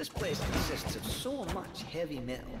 This place consists of so much heavy metal.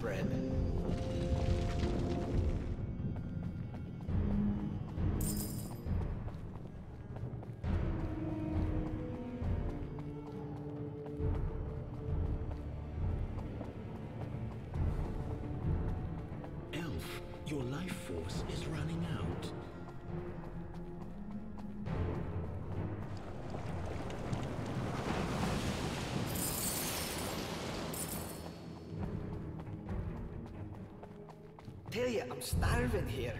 bread. Elf, your life force is running out. Tell you, I'm starving here.